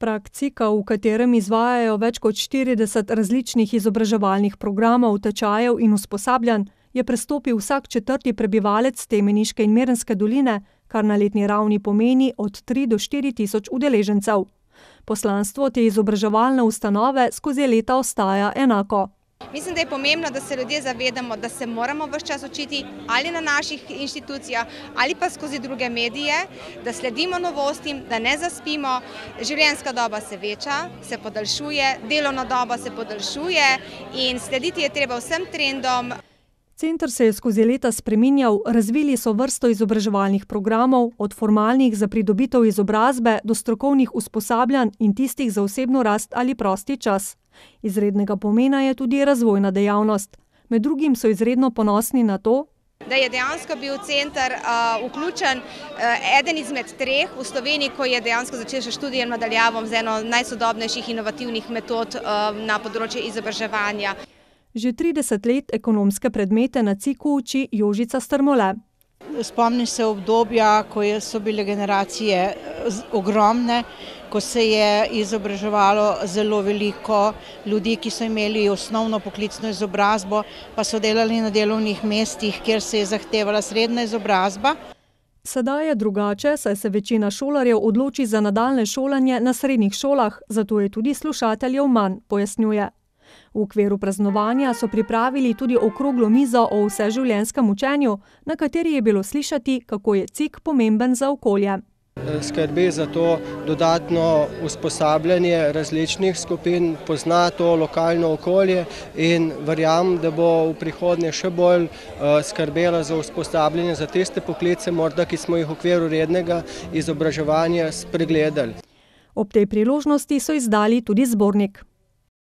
Prak Cika, v katerem izvajajo več kot štirideset različnih izobraževalnih programov, tečajev in usposabljanj, je prestopil vsak četrti prebivalec Temeniške in Mirnske doline, kar na letni ravni pomeni od tri do štiri tisoč udeležencev. Poslanstvo te izobraževalne ustanove skozi leta ostaja enako. Mislim, da je pomembno, da se ljudje zavedamo, da se moramo ves čas učiti ali na naših inštitucijah ali pa skozi druge medije, da sledimo novostim, da ne zaspimo. Življenjska doba se veča, se podaljšuje, delovna doba se podaljšuje in slediti je treba vsem trendom. Center se je skozi leta spreminjal, razvili so vrsto izobraževalnih programov, od formalnih za pridobitev izobrazbe do strokovnih usposabljanj in tistih za osebno rast ali prosti čas. Izrednega pomena je tudi razvojna dejavnost. Med drugim so izredno ponosni na to, Da je dejansko bil center vključen, eden izmed treh v Sloveniji, ko je dejansko začel s študijem na daljavo z eno najsodobnejših inovativnih metod na področju izobraževanja. Že trideset let ekonomske predmete na Ciku uči Jožica Strmole. Spomnim se obdobja, ko so bile generacije ogromne, ko se je izobraževalo zelo veliko ljudi, ki so imeli osnovno poklicno izobrazbo pa so delali na delovnih mestih, kjer se je zahtevala srednja izobrazba. Sedaj je drugače, saj se večina šolarjev odloči za nadaljnje šolanje na srednjih šolah, zato je tudi slušateljev manj, pojasnjuje. V okviru praznovanja so pripravili tudi okroglo mizo o vseživljenjskem učenju, na kateri je bilo slišati, kako je Cik pomemben za okolje. Skrbi za to dodatno usposabljanje različnih skupin, pozna to lokalno okolje in verjamem, da bo v prihodnje še bolj skrbela za usposabljanje za tiste poklice morda, ki smo jih v okviru rednega izobraževanja spregledali. Ob tej priložnosti so izdali tudi zbornik.